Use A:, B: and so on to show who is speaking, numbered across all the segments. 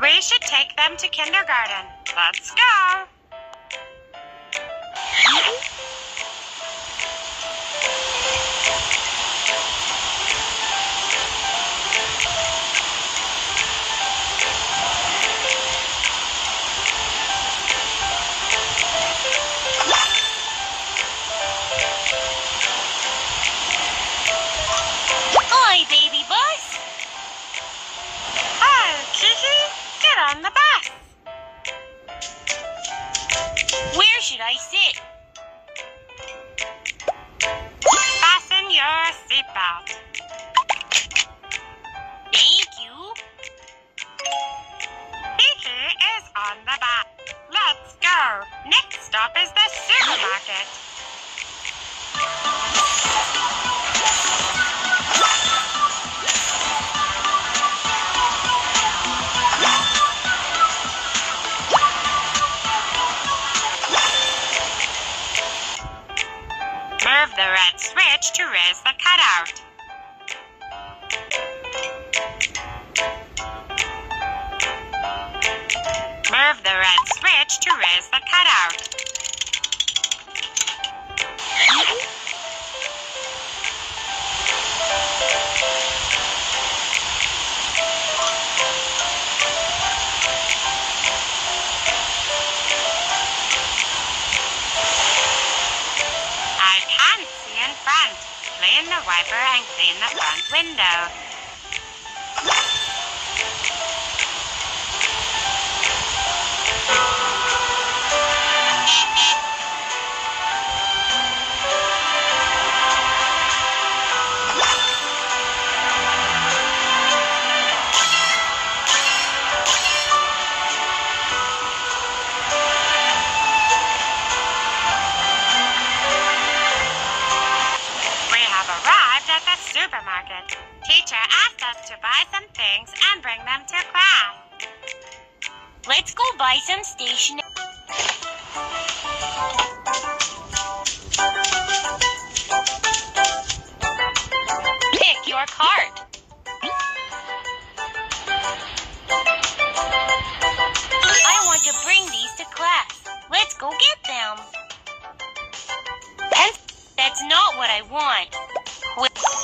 A: We should take them to kindergarten. Let's go. Tchau. Move the red switch to raise the cutout. Move the red switch to raise the cutout. Clean the wiper and clean the front window. And bring them to class.
B: Let's go buy some stationery. Pick your cart. I want to bring these to class. Let's go get them. That's not what I want.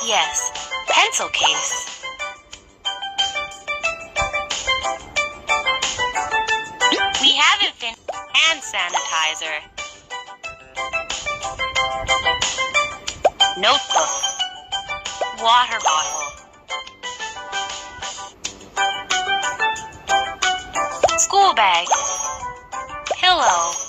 B: Yes, pencil case. Sanitizer. Notebook. Water bottle. School bag. Pillow.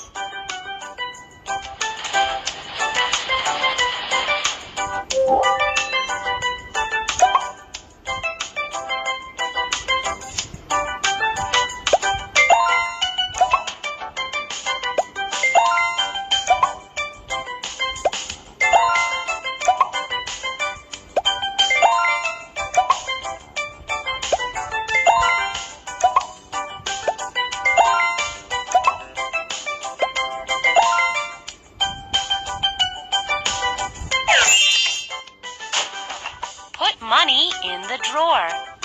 B: The drawer.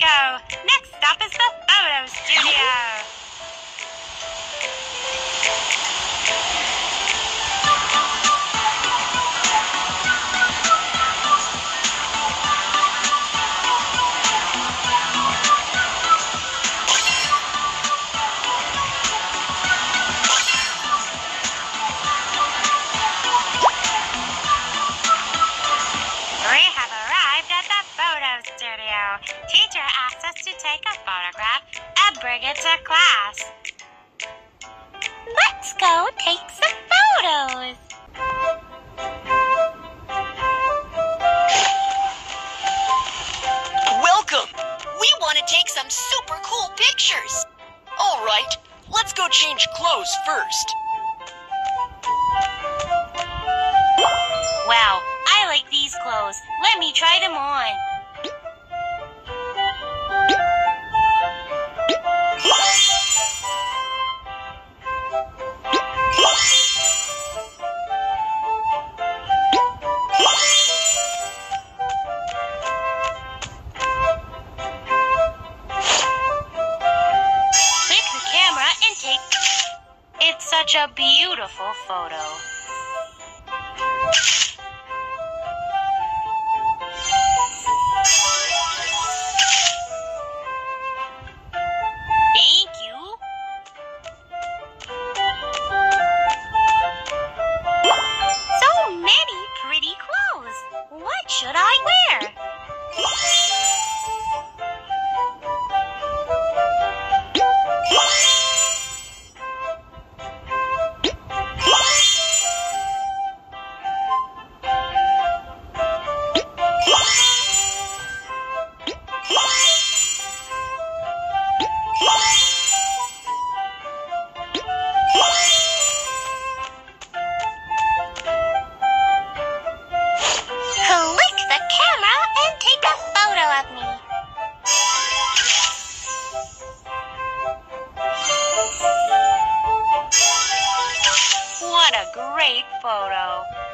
A: Let's go. Next stop is the photo studio. Us to take a photograph and bring it to class.
B: Let's go take some photos. such a beautiful photo. photo.